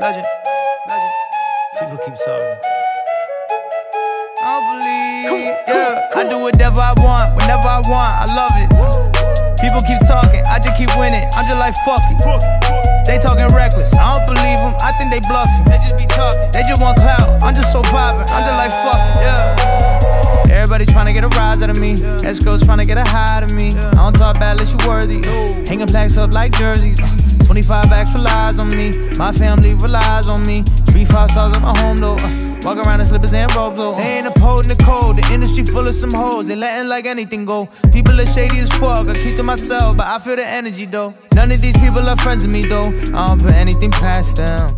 legend, legend. People keep talking. I don't believe, yeah. I do whatever I want, whenever I want. I love it. People keep talking, I just keep winning. I'm just like fuck it. They talking reckless, I don't believe them. I think they bluffing. They just be talking. They just want clout. I'm just so poppin'. I'm just like fuck it, yeah. Everybody trying to get a rise out of me. Escrows trying to get a high out of me. I don't talk bad unless you worthy. Hanging plaques up like jerseys. 25 bags relies on me. My family relies on me. Three five stars at my home though. Uh, Walk around in slippers and robes though. They ain't upholding the code. The industry full of some hoes. They letting like anything go. People are shady as fuck. I keep to myself, but I feel the energy though. None of these people are friends with me though. I don't put anything past them.